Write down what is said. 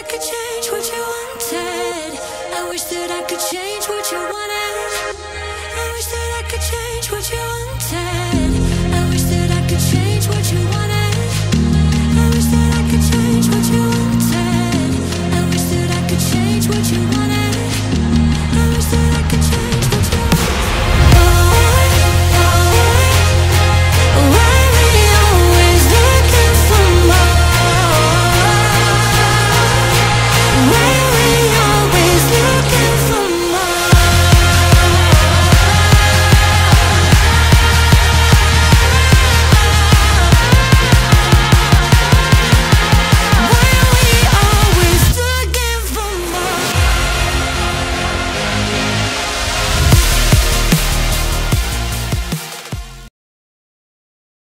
I could change what you wanted. I wish that I could change what you wanted. I wish that I could change what you